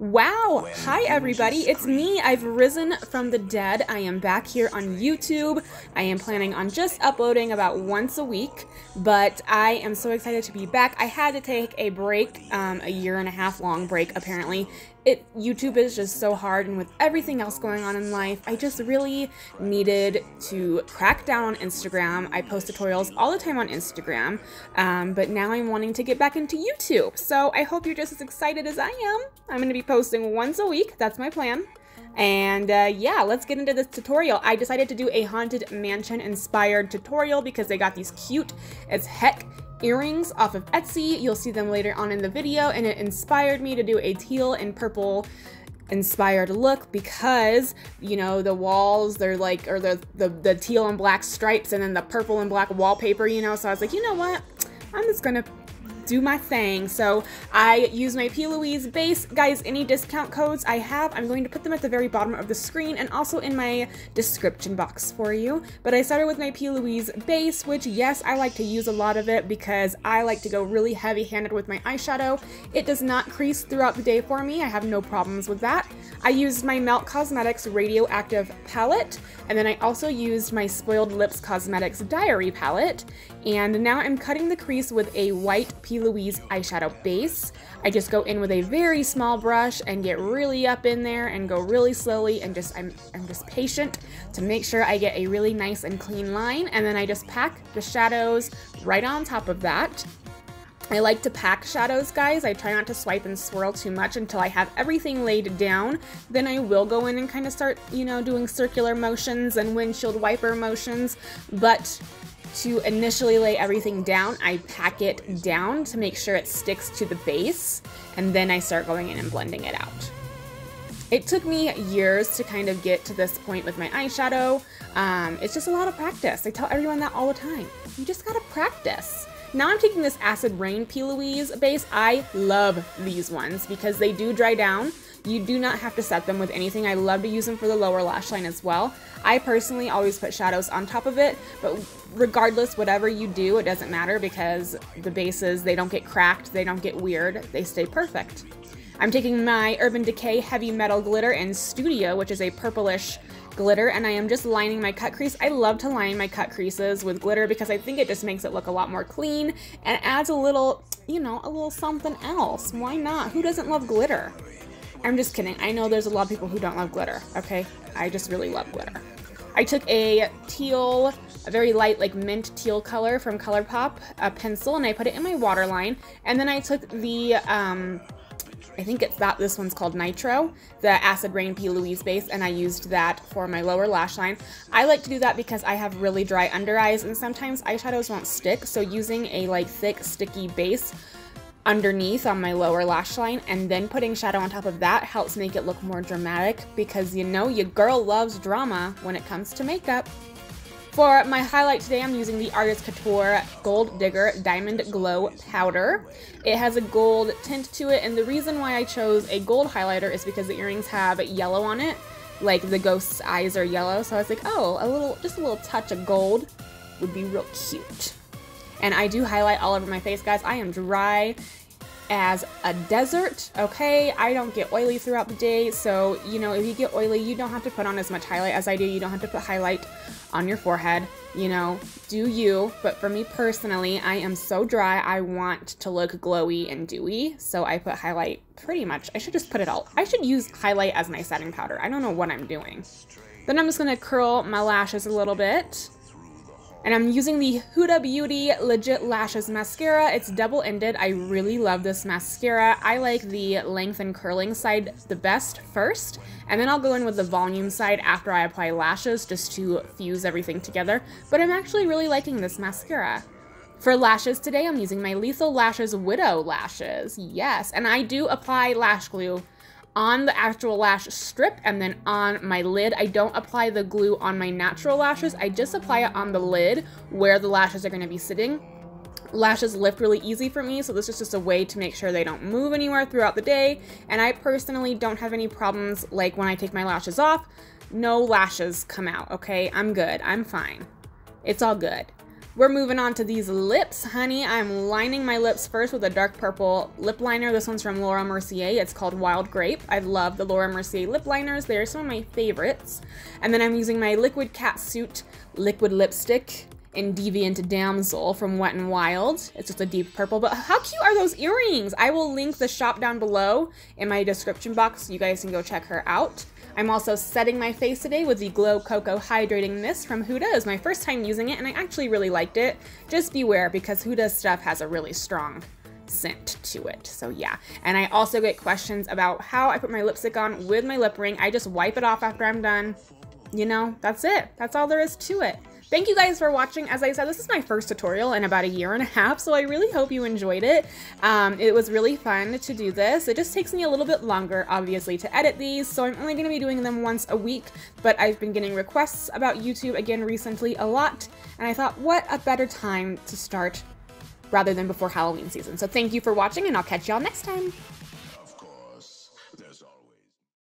Wow! Hi everybody, it's me. I've risen from the dead. I am back here on YouTube. I am planning on just uploading about once a week, but I am so excited to be back. I had to take a break, um, a year and a half long break apparently, it YouTube is just so hard and with everything else going on in life, I just really needed to crack down on Instagram. I post tutorials all the time on Instagram, um, but now I'm wanting to get back into YouTube. So I hope you're just as excited as I am. I'm to be posting once a week. That's my plan. And uh, yeah, let's get into this tutorial. I decided to do a Haunted Mansion inspired tutorial because they got these cute as heck earrings off of Etsy. You'll see them later on in the video and it inspired me to do a teal and purple inspired look because you know the walls they're like or the, the the teal and black stripes and then the purple and black wallpaper you know so I was like you know what I'm just gonna do my thing. So I use my P. Louise base. Guys, any discount codes I have, I'm going to put them at the very bottom of the screen and also in my description box for you. But I started with my P. Louise base, which yes, I like to use a lot of it because I like to go really heavy handed with my eyeshadow. It does not crease throughout the day for me. I have no problems with that. I used my Melt Cosmetics Radioactive palette, and then I also used my Spoiled Lips Cosmetics Diary palette. And now I'm cutting the crease with a white P. Louise eyeshadow base. I just go in with a very small brush and get really up in there and go really slowly and just, I'm, I'm just patient to make sure I get a really nice and clean line. And then I just pack the shadows right on top of that. I like to pack shadows, guys. I try not to swipe and swirl too much until I have everything laid down. Then I will go in and kind of start, you know, doing circular motions and windshield wiper motions. But to initially lay everything down, I pack it down to make sure it sticks to the base, and then I start going in and blending it out. It took me years to kind of get to this point with my eyeshadow. Um, it's just a lot of practice. I tell everyone that all the time. You just gotta practice. Now I'm taking this Acid Reign P. Louise base. I love these ones because they do dry down you do not have to set them with anything. I love to use them for the lower lash line as well. I personally always put shadows on top of it, but regardless, whatever you do, it doesn't matter because the bases, they don't get cracked, they don't get weird, they stay perfect. I'm taking my Urban Decay Heavy Metal Glitter in Studio, which is a purplish glitter, and I am just lining my cut crease. I love to line my cut creases with glitter because I think it just makes it look a lot more clean and adds a little, you know, a little something else. Why not? Who doesn't love glitter? I'm just kidding. I know there's a lot of people who don't love glitter, okay? I just really love glitter. I took a teal, a very light like mint teal color from ColourPop, a pencil, and I put it in my waterline. And then I took the, um, I think it's that, this one's called Nitro, the Acid Reign P. Louise base, and I used that for my lower lash line. I like to do that because I have really dry under eyes, and sometimes eyeshadows won't stick, so using a like thick, sticky base underneath on my lower lash line and then putting shadow on top of that helps make it look more dramatic because you know your girl loves drama when it comes to makeup. For my highlight today, I'm using the Artist Couture Gold Digger Diamond Glow Powder. It has a gold tint to it, and the reason why I chose a gold highlighter is because the earrings have yellow on it, like the ghost's eyes are yellow, so I was like, oh, a little, just a little touch of gold would be real cute. And I do highlight all over my face, guys. I am dry as a desert, okay? I don't get oily throughout the day, so, you know, if you get oily, you don't have to put on as much highlight as I do. You don't have to put highlight on your forehead, you know, do you. But for me personally, I am so dry, I want to look glowy and dewy, so I put highlight pretty much. I should just put it all. I should use highlight as my setting powder. I don't know what I'm doing. Then I'm just gonna curl my lashes a little bit. And I'm using the Huda Beauty Legit Lashes Mascara. It's double-ended. I really love this mascara. I like the length and curling side the best first, and then I'll go in with the volume side after I apply lashes just to fuse everything together. But I'm actually really liking this mascara. For lashes today, I'm using my Lethal Lashes Widow Lashes. Yes, and I do apply lash glue on the actual lash strip and then on my lid. I don't apply the glue on my natural lashes. I just apply it on the lid where the lashes are going to be sitting. Lashes lift really easy for me, so this is just a way to make sure they don't move anywhere throughout the day. And I personally don't have any problems like when I take my lashes off, no lashes come out, okay? I'm good. I'm fine. It's all good. We're moving on to these lips, honey. I'm lining my lips first with a dark purple lip liner. This one's from Laura Mercier. It's called Wild Grape. I love the Laura Mercier lip liners. They're some of my favorites. And then I'm using my Liquid Catsuit liquid lipstick in Deviant Damsel from Wet n Wild. It's just a deep purple, but how cute are those earrings? I will link the shop down below in my description box you guys can go check her out. I'm also setting my face today with the Glow Coco Hydrating Mist from Huda. It's my first time using it and I actually really liked it. Just beware because Huda's stuff has a really strong scent to it. So yeah. And I also get questions about how I put my lipstick on with my lip ring. I just wipe it off after I'm done. You know, that's it. That's all there is to it. Thank you guys for watching. As I said, this is my first tutorial in about a year and a half, so I really hope you enjoyed it. Um, it was really fun to do this. It just takes me a little bit longer, obviously, to edit these, so I'm only going to be doing them once a week, but I've been getting requests about YouTube again recently a lot, and I thought, what a better time to start rather than before Halloween season. So thank you for watching, and I'll catch y'all next time.